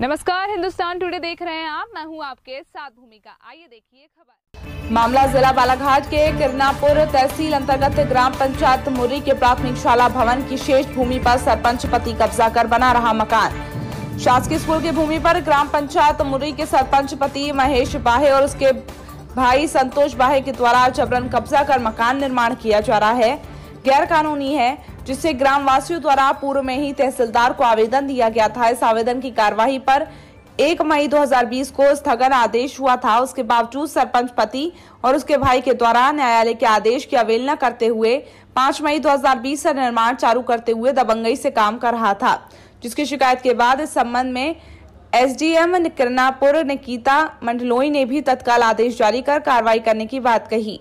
नमस्कार, हिंदुस्तान टुडे देख रहे हैं आप। मैं हूँ आपके साथ भूमिका। आइए देखिए खबर। मामला जिला बालाघाट के किरनापुर तहसील अंतर्गत ग्राम पंचायत मुर्री के प्राथमिक शाला भवन की शेष भूमि पर सरपंच पति कब्जा कर बना रहा मकान। शासकीय स्कूल की भूमि पर ग्राम पंचायत मुर्री के सरपंच पति महेश बाहे और उसके भाई संतोष बाहे के द्वारा जबरन कब्जा कर मकान निर्माण किया जा रहा है। गैर कानूनी है जिससे ग्राम वासियों द्वारा पूर्व में ही तहसीलदार को आवेदन दिया गया था। इस आवेदन की कार्यवाही पर 1 मई 2020 को स्थगन आदेश हुआ था। उसके बावजूद सरपंच पति और उसके भाई के द्वारा न्यायालय के आदेश की अवहेलना करते हुए 5 मई 2020 से निर्माण चालू करते हुए दबंगई से काम कर रहा था, जिसकी शिकायत के बाद इस संबंध में एसडीएम किरनापुर निकिता मंडलोई ने भी तत्काल आदेश जारी कर कार्रवाई करने की बात कही।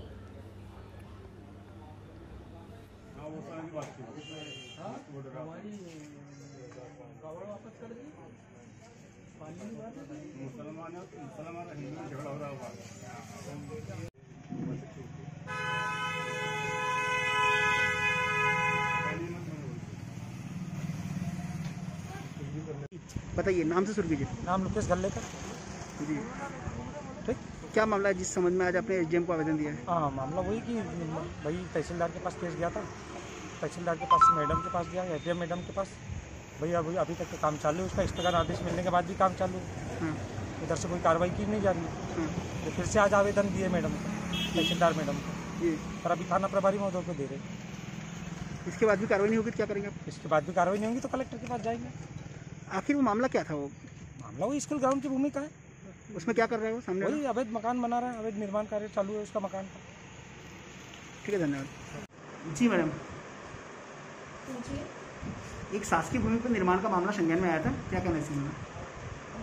मुसलमान मुसलमान हिंदू में झगड़ा हो रहा होगा। बताइए नाम से शुरू कीजिए। नाम मुकेश गल्लेकर जी। ठीक। क्या मामला है जिस समझ में आज आपने एसडीएम को आवेदन दिया है? हाँ मामला वही कि भाई तहसीलदार के पास केस गया था। तहसीलदार के पास मैडम के पास गया ए मैडम के पास। भैया अभी अभी तक तो काम चालू है उसका स्थगन आदेश मिलने के बाद भी काम चालू है। हाँ इधर से कोई कार्रवाई की नहीं जा रही। है हाँ तो फिर से आज आवेदन दिए मैडम को तहसीलदार मैडम को। पर अभी थाना प्रभारी महोदय को दे रहे इसके बाद भी कार्रवाई नहीं होगी तो क्या करेंगे आप? इसके बाद भी कार्रवाई नहीं होगी तो कलेक्टर के पास जाएँगे। आखिर वो मामला क्या था वो? मामला वही स्कूल ग्राउंड की भूमिका है। उसमें क्या कर रहा है वो सामने वही अवैध मकान बना रहा है अवैध निर्माण कार्य चालू है उसका मकान का। ठीक है धन्यवाद। जी मैडम। एक शासकीय भूमि पर निर्माण का मामला संज्ञान में आया था? क्या कहना है इसमें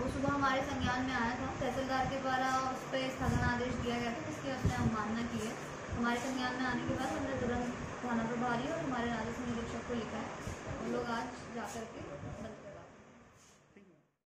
वो सुबह हमारे संज्ञान में आया था। तहसीलदार के द्वारा उस पर स्थगन आदेश दिया गया था जिसकी उसने अवमानना की है हमारे संज्ञान में आने के बाद हमने तुरंत थाना प्रभारी और हमारे राजस्व निरीक्षक को लिखा है।